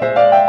Música